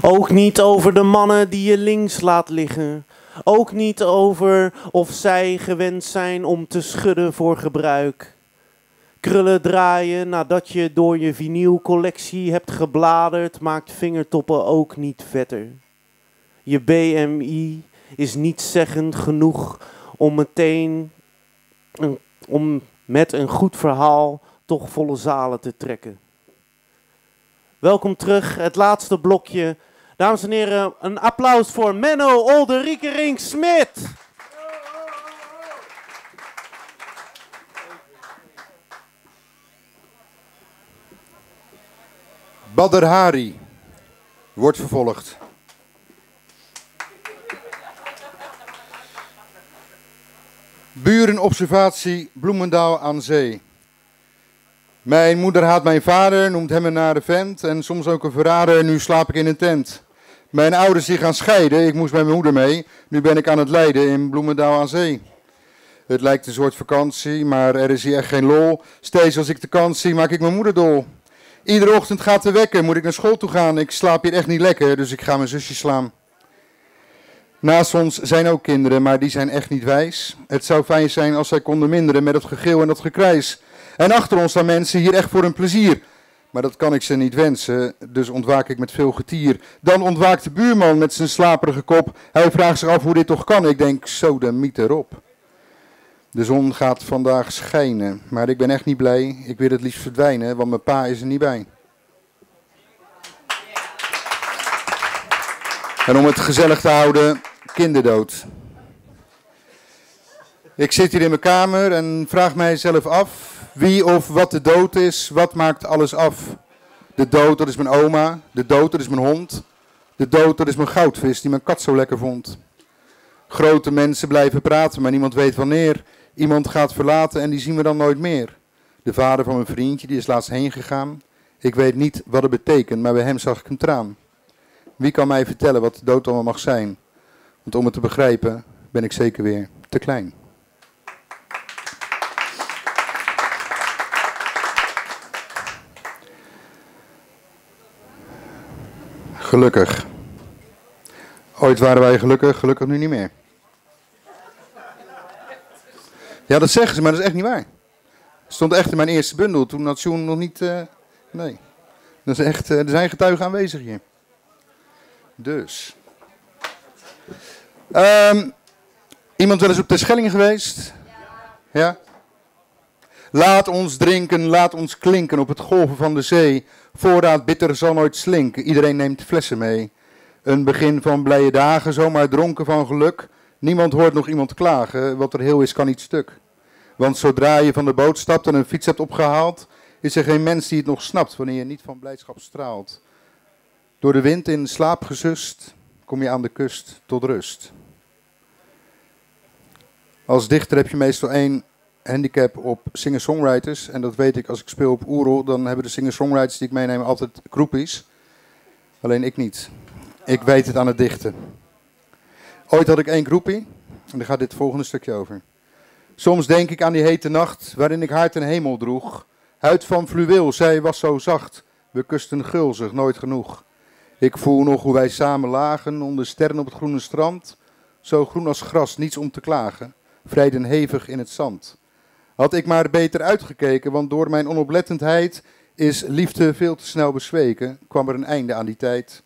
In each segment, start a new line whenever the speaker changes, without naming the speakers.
Ook niet over de mannen die je links laat liggen. Ook niet over of zij gewend zijn om te schudden voor gebruik. Krullen draaien nadat je door je vinylcollectie hebt gebladerd, maakt vingertoppen ook niet vetter. Je BMI is niet zeggend genoeg om meteen een, om met een goed verhaal toch volle zalen te trekken. Welkom terug, het laatste blokje. Dames en heren, een applaus voor Menno Olderikering Smit.
Badr Hari wordt vervolgd. Burenobservatie Bloemendaal aan zee. Mijn moeder haat mijn vader, noemt hem een nare vent en soms ook een verrader. Nu slaap ik in een tent. Mijn ouders die gaan scheiden, ik moest met mijn moeder mee. Nu ben ik aan het lijden in Bloemendaal aan zee. Het lijkt een soort vakantie, maar er is hier echt geen lol. Steeds als ik de kans zie, maak ik mijn moeder dol. Iedere ochtend gaat de wekker, moet ik naar school toe gaan. Ik slaap hier echt niet lekker, dus ik ga mijn zusje slaan. Naast ons zijn ook kinderen, maar die zijn echt niet wijs. Het zou fijn zijn als zij konden minderen met dat gegil en dat gekrijs. En achter ons staan mensen hier echt voor een plezier. Maar dat kan ik ze niet wensen, dus ontwaak ik met veel getier. Dan ontwaakt de buurman met zijn slaperige kop. Hij vraagt zich af hoe dit toch kan. Ik denk, zo de miet erop. De zon gaat vandaag schijnen, maar ik ben echt niet blij. Ik wil het liefst verdwijnen, want mijn pa is er niet bij. En om het gezellig te houden, kinderdood. Ik zit hier in mijn kamer en vraag mijzelf af wie of wat de dood is, wat maakt alles af. De dood, dat is mijn oma. De dood, dat is mijn hond. De dood, dat is mijn goudvis die mijn kat zo lekker vond. Grote mensen blijven praten, maar niemand weet wanneer. Iemand gaat verlaten en die zien we dan nooit meer. De vader van mijn vriendje, die is laatst heen gegaan. Ik weet niet wat het betekent, maar bij hem zag ik een traan. Wie kan mij vertellen wat de dood allemaal mag zijn? Want om het te begrijpen ben ik zeker weer te klein. Gelukkig. Ooit waren wij gelukkig, gelukkig nu niet meer. Ja, dat zeggen ze, maar dat is echt niet waar. Stond echt in mijn eerste bundel, toen Nation nog niet... Uh, nee. Dat is echt, uh, er zijn getuigen aanwezig hier. Dus. Um, iemand wel eens op de Schelling geweest? Ja? Laat ons drinken, laat ons klinken op het golven van de zee. Voorraad bitter zal nooit slinken, iedereen neemt flessen mee. Een begin van blije dagen, zomaar dronken van geluk. Niemand hoort nog iemand klagen, wat er heel is kan niet stuk. Want zodra je van de boot stapt en een fiets hebt opgehaald, is er geen mens die het nog snapt wanneer je niet van blijdschap straalt. Door de wind in slaap gezust, kom je aan de kust tot rust. Als dichter heb je meestal één handicap op singer-songwriters. En dat weet ik als ik speel op Oerol, dan hebben de singer-songwriters die ik meeneem altijd groepies. Alleen ik niet. Ik weet het aan het dichten. Ooit had ik één groepie en daar gaat dit volgende stukje over. Soms denk ik aan die hete nacht waarin ik haar ten hemel droeg. Huid van fluweel, zij was zo zacht. We kusten gulzig, nooit genoeg. Ik voel nog hoe wij samen lagen onder sterren op het groene strand. Zo groen als gras, niets om te klagen. Vrijden hevig in het zand. Had ik maar beter uitgekeken, want door mijn onoplettendheid is liefde veel te snel bezweken, kwam er een einde aan die tijd.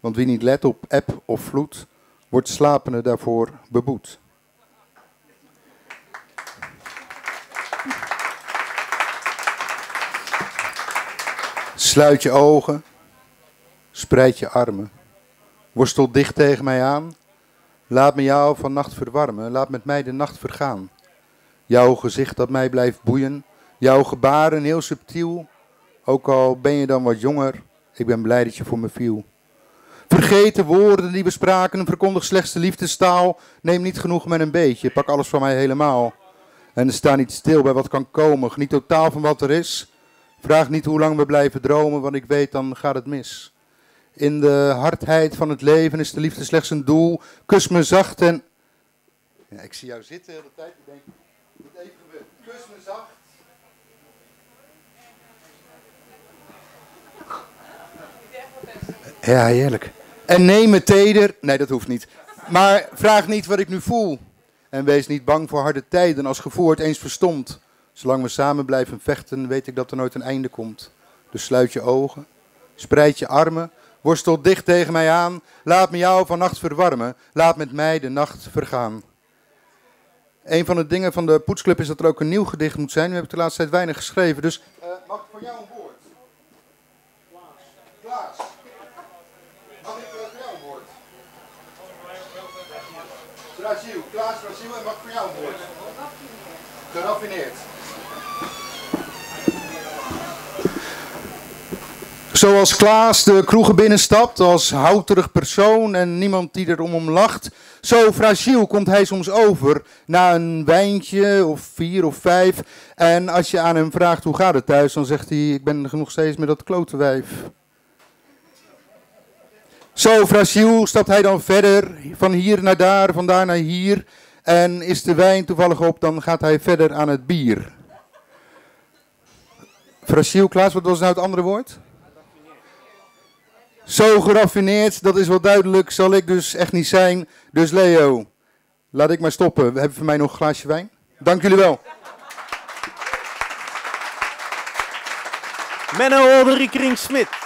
Want wie niet let op eb of vloed, wordt slapende daarvoor beboet. Sluit je ogen, spreid je armen, worstel dicht tegen mij aan. Laat me jou van nacht verwarmen, laat met mij de nacht vergaan. Jouw gezicht dat mij blijft boeien. Jouw gebaren heel subtiel. Ook al ben je dan wat jonger, ik ben blij dat je voor me viel. Vergeet de woorden die we spraken, verkondig slechts de liefdestaal. Neem niet genoeg met een beetje, pak alles van mij helemaal. En sta niet stil bij wat kan komen, geniet totaal van wat er is. Vraag niet hoe lang we blijven dromen, want ik weet dan gaat het mis. In de hardheid van het leven is de liefde slechts een doel. Kus me zacht en... Ja, ik zie jou zitten de hele tijd, ik denk... Kus me zacht. Ja, heerlijk. En neem het teder. Nee, dat hoeft niet. Maar vraag niet wat ik nu voel. En wees niet bang voor harde tijden als gevoel het eens verstomt. Zolang we samen blijven vechten, weet ik dat er nooit een einde komt. Dus sluit je ogen, spreid je armen, worstel dicht tegen mij aan. Laat me jou vannacht verwarmen, laat met mij de nacht vergaan. Een van de dingen van de poetsclub is dat er ook een nieuw gedicht moet zijn. Nu heb ik de laatste tijd weinig geschreven, dus uh, mag ik voor jou een woord? Klaas. Mag ik voor jou een woord? Brazil, Klaas Brazil en mag ik voor jou een woord? Geraffineerd. Zoals Klaas de kroegen binnenstapt als houterig persoon en niemand die er om hem lacht. Zo fragiel komt hij soms over na een wijntje of vier of vijf. En als je aan hem vraagt hoe gaat het thuis, dan zegt hij ik ben nog steeds met dat klote wijf. Zo fragiel stapt hij dan verder, van hier naar daar, van daar naar hier. En is de wijn toevallig op, dan gaat hij verder aan het bier. Fragiel, Klaas, wat was nou het andere woord? Zo geraffineerd, dat is wel duidelijk, zal ik dus echt niet zijn. Dus Leo, laat ik maar stoppen. We hebben voor mij nog een glaasje wijn. Dank jullie wel.
Menno Olderik Smit.